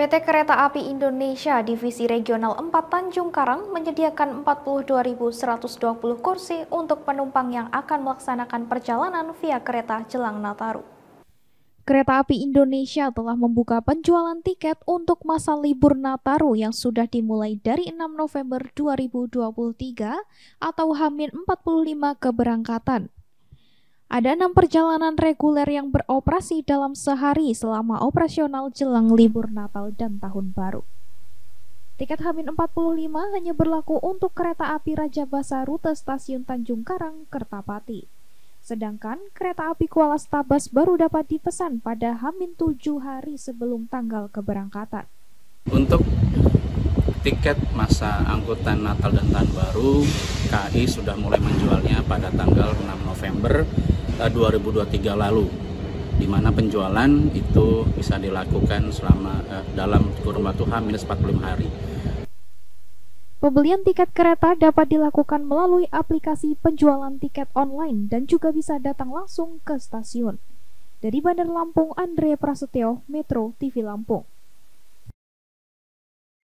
PT Kereta Api Indonesia Divisi Regional 4 Tanjung Karang menyediakan 42.120 kursi untuk penumpang yang akan melaksanakan perjalanan via kereta jelang Nataru. Kereta Api Indonesia telah membuka penjualan tiket untuk masa libur Nataru yang sudah dimulai dari 6 November 2023 atau Hamin 45 keberangkatan. Ada enam perjalanan reguler yang beroperasi dalam sehari selama operasional jelang libur Natal dan Tahun Baru. Tiket Hamin 45 hanya berlaku untuk kereta api Raja Basa rute stasiun Tanjung Karang, Kertapati. Sedangkan kereta api Kuala Stabas baru dapat dipesan pada Hamin 7 hari sebelum tanggal keberangkatan. Untuk tiket masa angkutan Natal dan Tahun Baru, KAI sudah mulai menjualnya pada tanggal 6 November 2023 lalu di mana penjualan itu bisa dilakukan selama eh, dalam kurun waktu H-45 hari. Pembelian tiket kereta dapat dilakukan melalui aplikasi penjualan tiket online dan juga bisa datang langsung ke stasiun. Dari Bandar Lampung, Andre Prasetyo, Metro TV Lampung.